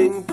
Singing